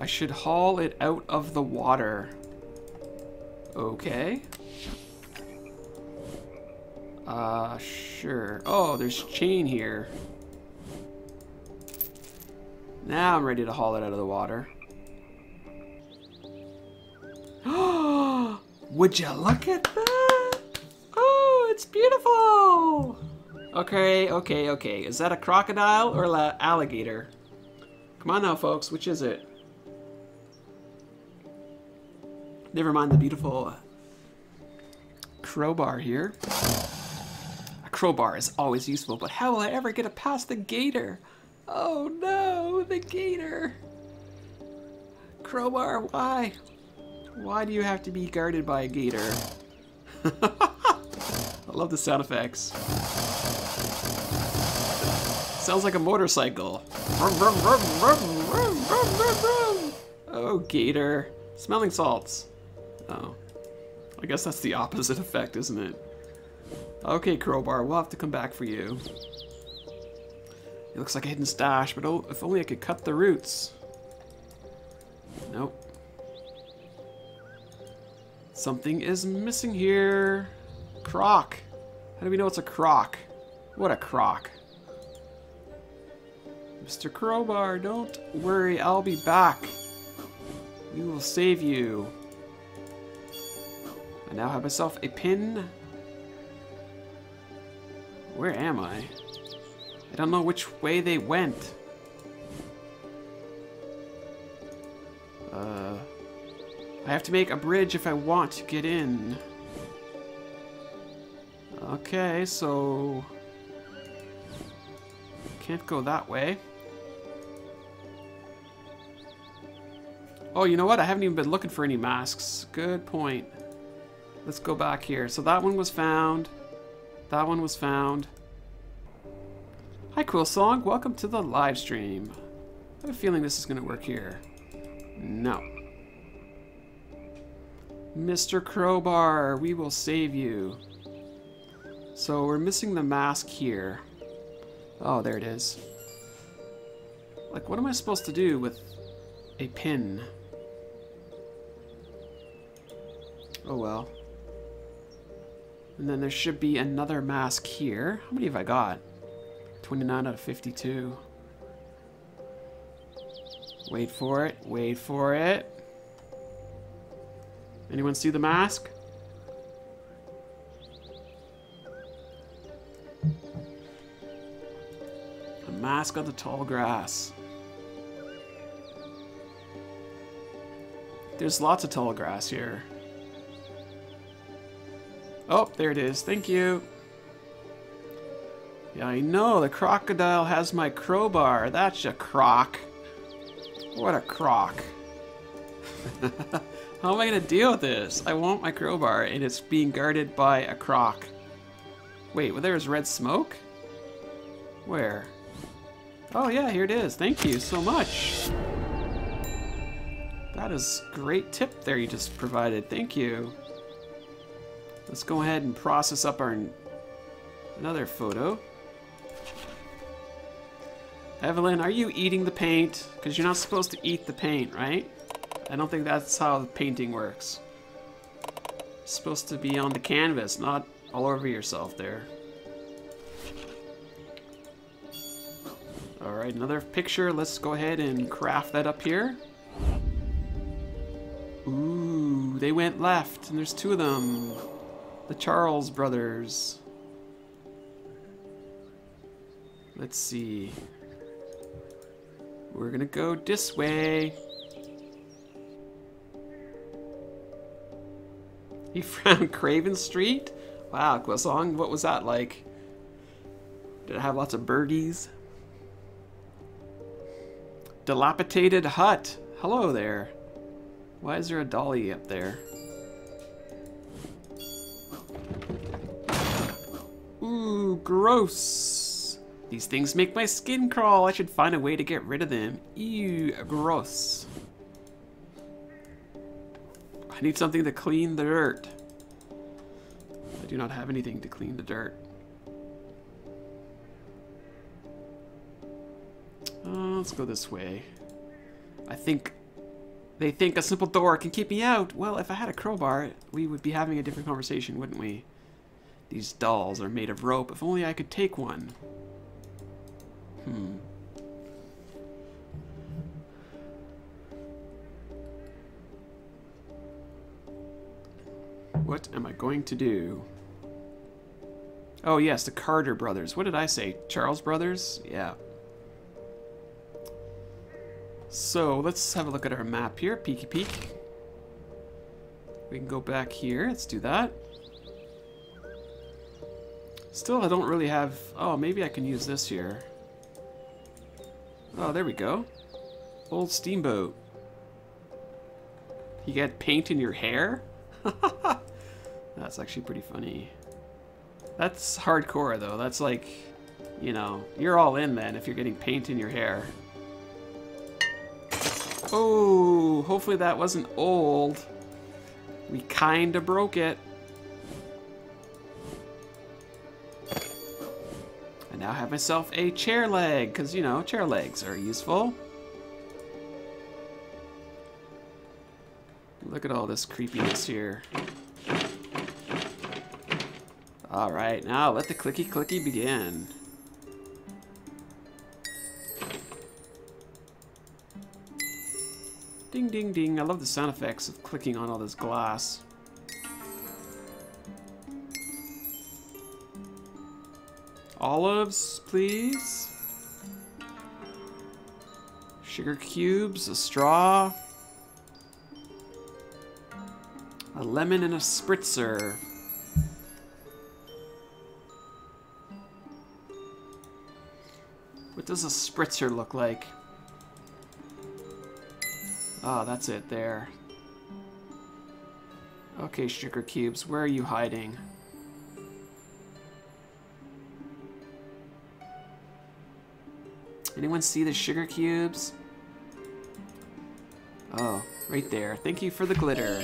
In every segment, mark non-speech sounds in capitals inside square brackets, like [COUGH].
I should haul it out of the water. Okay. Uh, sure. Oh, there's chain here. Now I'm ready to haul it out of the water. [GASPS] Would you look at that? Oh, it's beautiful. Okay, okay, okay. Is that a crocodile or an alligator? Come on now, folks. Which is it? Never mind the beautiful uh, crowbar here. A crowbar is always useful, but how will I ever get it past the gator? Oh no, the gator. Crowbar, why? Why do you have to be guarded by a gator? [LAUGHS] I love the sound effects. Sounds like a motorcycle. Oh, gator. Smelling salts. Oh. I guess that's the opposite [LAUGHS] effect, isn't it? Okay, Crowbar, we'll have to come back for you. It looks like a hidden stash, but oh, if only I could cut the roots. Nope. Something is missing here. Croc. How do we know it's a croc? What a croc. Mr. Crowbar, don't worry, I'll be back. We will save you. I now have myself a pin. Where am I? I don't know which way they went. Uh, I have to make a bridge if I want to get in. Okay, so... Can't go that way. Oh, you know what? I haven't even been looking for any masks. Good point. Let's go back here. So that one was found. That one was found. Hi, Cool Song. Welcome to the live stream. I have a feeling this is going to work here. No. Mr. Crowbar, we will save you. So we're missing the mask here. Oh, there it is. Like, what am I supposed to do with a pin? Oh well. And then there should be another mask here. How many have I got? 29 out of 52. Wait for it. Wait for it. Anyone see the mask? A mask on the tall grass. There's lots of tall grass here. Oh, there it is. Thank you. Yeah, I know. The crocodile has my crowbar. That's a croc. What a croc. [LAUGHS] How am I going to deal with this? I want my crowbar, and it's being guarded by a croc. Wait, well, there's red smoke? Where? Oh, yeah, here it is. Thank you so much. That is great tip there you just provided. Thank you. Let's go ahead and process up our another photo. Evelyn, are you eating the paint? Because you're not supposed to eat the paint, right? I don't think that's how the painting works. It's supposed to be on the canvas, not all over yourself there. Alright, another picture. Let's go ahead and craft that up here. Ooh, they went left, and there's two of them. The Charles brothers. Let's see. We're gonna go this way. [LAUGHS] You found Craven Street? Wow, Kwasong, what was that like? Did it have lots of birdies? Dilapidated hut. Hello there. Why is there a dolly up there? Gross. These things make my skin crawl. I should find a way to get rid of them. Ew, gross. I need something to clean the dirt. I do not have anything to clean the dirt. Uh, let's go this way. I think They think a simple door can keep me out. Well, if I had a crowbar, we would be having a different conversation, wouldn't we? These dolls are made of rope. If only I could take one. Hmm. What am I going to do? Oh, yes, the Carter brothers. What did I say? Charles brothers? Yeah. So, let's have a look at our map here. Peeky peek. We can go back here. Let's do that. Still, I don't really have... Oh, maybe I can use this here. Oh, there we go. Old steamboat. You get paint in your hair? [LAUGHS] That's actually pretty funny. That's hardcore, though. That's like, you know, you're all in then if you're getting paint in your hair. Oh, hopefully that wasn't old. We kinda broke it. Now have myself a chair leg, because, you know, chair legs are useful. Look at all this creepiness here. Alright, now let the clicky clicky begin. Ding ding ding, I love the sound effects of clicking on all this glass. Olives, please. Sugar cubes, a straw. A lemon and a spritzer. What does a spritzer look like? Oh, that's it there. Okay, sugar cubes, where are you hiding? Anyone see the sugar cubes? Oh, right there. Thank you for the glitter.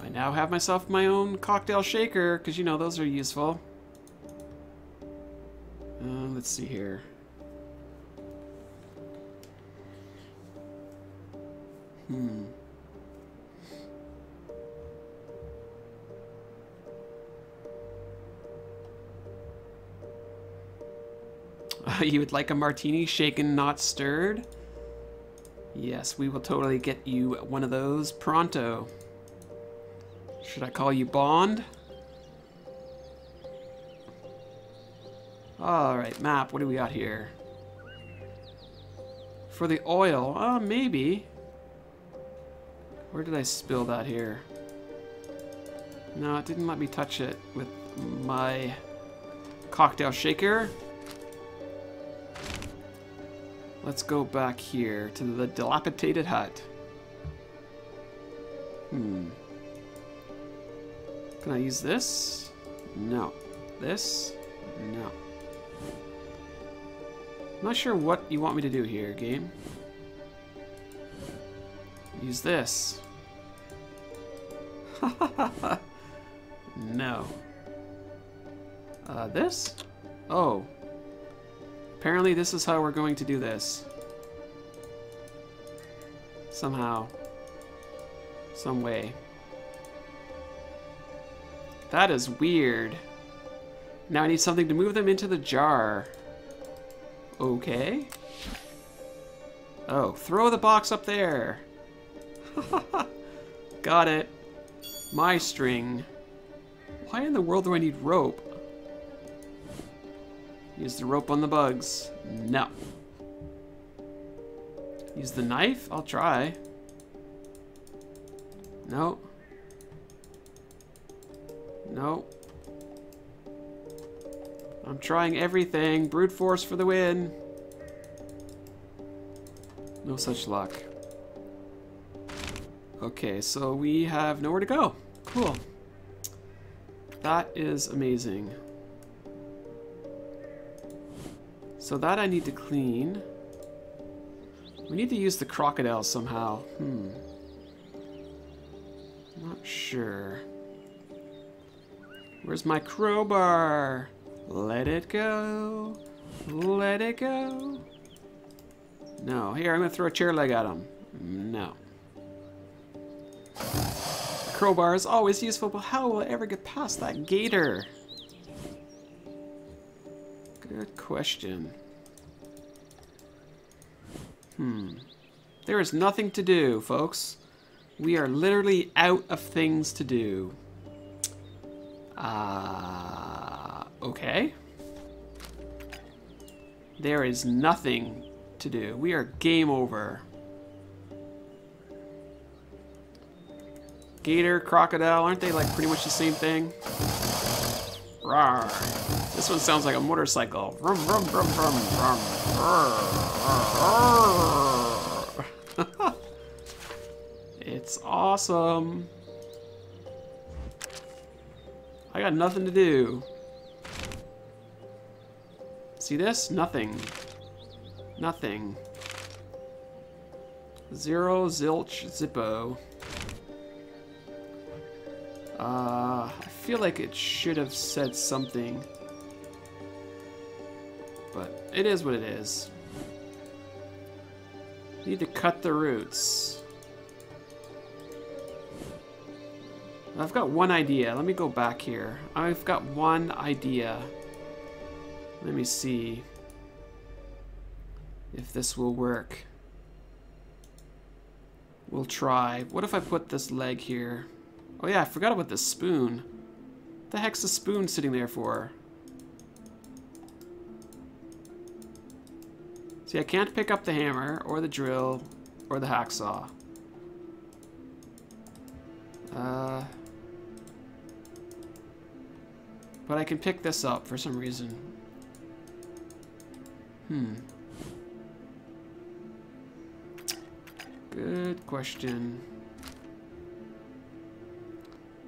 I now have myself my own cocktail shaker, because you know those are useful. Uh, let's see here. Hmm. [LAUGHS] you would like a martini shaken, not stirred? Yes, we will totally get you one of those pronto. Should I call you Bond? Alright, map, what do we got here? For the oil, uh, maybe. Where did I spill that here? No, it didn't let me touch it with my cocktail shaker. Let's go back here to the dilapidated hut. Hmm. Can I use this? No. This? No. I'm not sure what you want me to do here, game. Use this. [LAUGHS] no. Uh, this? Oh. Apparently this is how we're going to do this. Somehow. Some way. That is weird. Now I need something to move them into the jar. Okay. Oh, throw the box up there. [LAUGHS] Got it. My string. Why in the world do I need rope? Use the rope on the bugs. No. Use the knife? I'll try. No. No. I'm trying everything. Brute force for the win. No such luck. Okay, so we have nowhere to go. Cool. That is amazing. So that I need to clean. We need to use the crocodile somehow. Hmm. Not sure. Where's my crowbar? Let it go. Let it go. No. Here, I'm going to throw a chair leg at him. No. crowbar is always useful, but how will I ever get past that gator? Good question. Hmm. There is nothing to do, folks. We are literally out of things to do. Uh, okay. There is nothing to do. We are game over. Gator, crocodile, aren't they like pretty much the same thing? Rawr. This one sounds like a motorcycle. Vroom, vroom, vroom, vroom, vroom. [LAUGHS] it's awesome. I got nothing to do. See this? Nothing. Nothing. Zero, zilch, zippo. Uh, I feel like it should have said something. But it is what it is. Need to cut the roots. I've got one idea. Let me go back here. I've got one idea. Let me see if this will work. We'll try. What if I put this leg here? Oh yeah, I forgot about the spoon. What the heck's the spoon sitting there for? See, I can't pick up the hammer, or the drill, or the hacksaw. Uh... But I can pick this up for some reason. Hmm. Good question.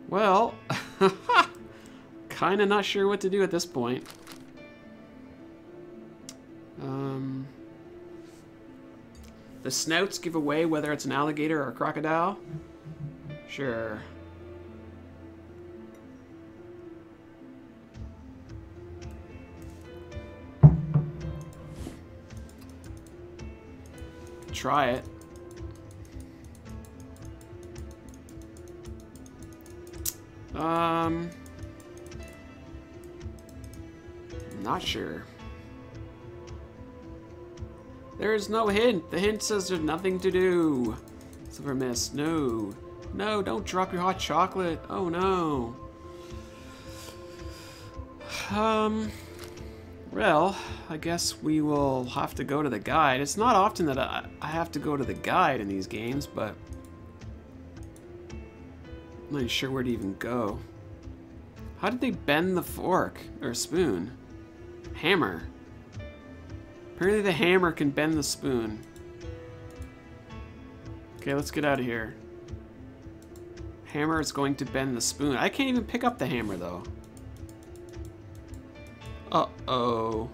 Well, [LAUGHS] kind of not sure what to do at this point. The snouts give away whether it's an alligator or a crocodile. Sure. Try it. Um, not sure. There is no hint. The hint says there's nothing to do. Silver Mist, no. No, don't drop your hot chocolate. Oh no. Um, well, I guess we will have to go to the guide. It's not often that I, I have to go to the guide in these games, but I'm not sure where to even go. How did they bend the fork or spoon? Hammer. Apparently the hammer can bend the spoon. Okay, let's get out of here. Hammer is going to bend the spoon. I can't even pick up the hammer though. Uh-oh.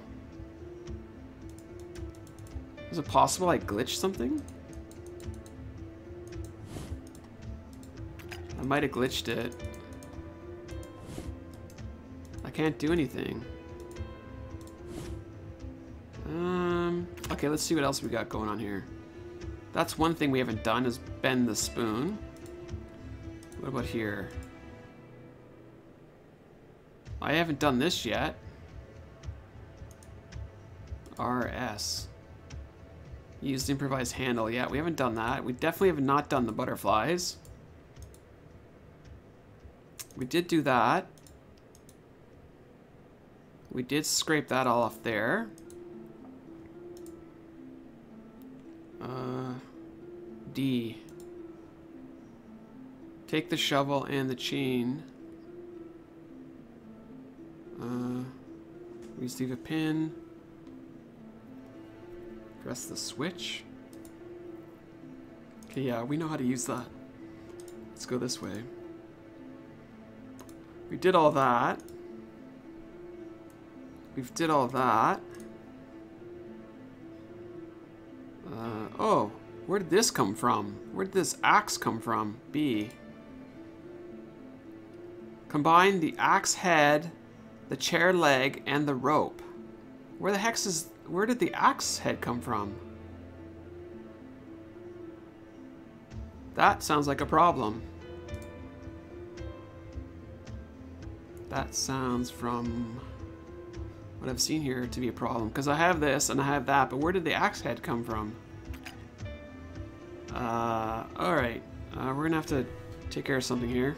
Is it possible I glitched something? I might have glitched it. I can't do anything. Okay, let's see what else we got going on here. That's one thing we haven't done is bend the spoon. What about here? I haven't done this yet. RS. Used improvised handle. Yeah, we haven't done that. We definitely have not done the butterflies. We did do that. We did scrape that all off there. D. Take the shovel and the chain. Uh, receive a pin. Press the switch. Okay, yeah, we know how to use that. Let's go this way. We did all that. We've did all that. Uh, oh, where did this come from? Where did this axe come from? B. Combine the axe head, the chair leg, and the rope. Where the hex is... Where did the axe head come from? That sounds like a problem. That sounds from what I've seen here to be a problem. Because I have this and I have that, but where did the axe head come from? Uh, alright. Uh, we're gonna have to take care of something here.